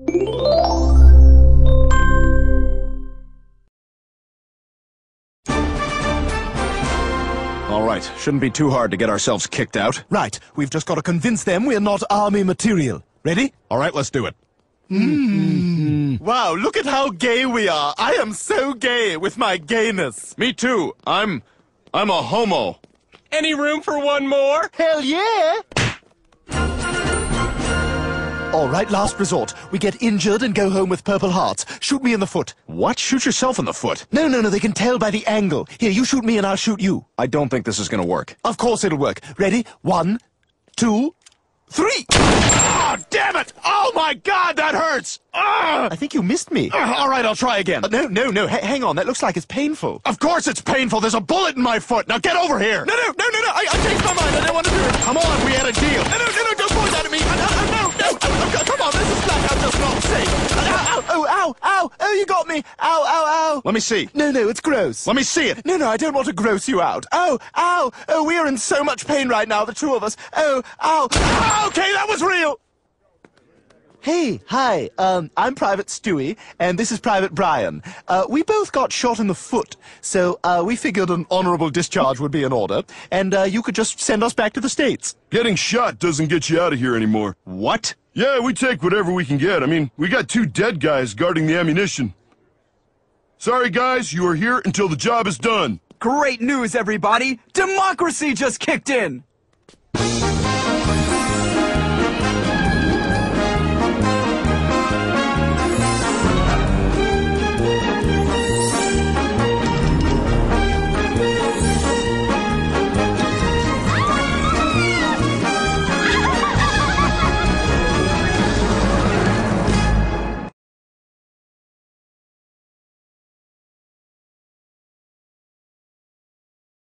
All right, shouldn't be too hard to get ourselves kicked out. Right, we've just got to convince them we're not army material. Ready? All right, let's do it. Mm-hmm. Wow, look at how gay we are. I am so gay with my gayness. Me too. I'm. I'm a homo. Any room for one more? Hell yeah! All right, last resort. We get injured and go home with purple hearts. Shoot me in the foot. What? Shoot yourself in the foot. No, no, no, they can tell by the angle. Here, you shoot me and I'll shoot you. I don't think this is gonna work. Of course it'll work. Ready? One, two, three! Oh, damn it! Oh my god, that hurts! Ah! I think you missed me. Ah, All right, I'll try again. Uh, no, no, no, ha- hang on. That looks like it's painful. Of course it's painful. There's a bullet in my foot. Now get over here. No, no, no, no, no. I, I changed my mind. I don't want to do it. Come on, we had a deal. No, no, Uh, ow, ow. Oh, you got me. Ow, ow, ow. Let me see. No, no, it's gross. Let me see it. No, no, I don't want to gross you out. Oh, ow. Oh, we are in so much pain right now, the two of us. Oh, ow. Okay, that was real. Hey, hi. Um, I'm Private Stewie, and this is Private Brian. Uh, we both got shot in the foot, so uh, we figured an honorable discharge would be in order, and uh, you could just send us back to the States. Getting shot doesn't get you out of here anymore. What? Yeah, we take whatever we can get. I mean, we got two dead guys guarding the ammunition. Sorry, guys, you are here until the job is done. Great news, everybody! Democracy just kicked in!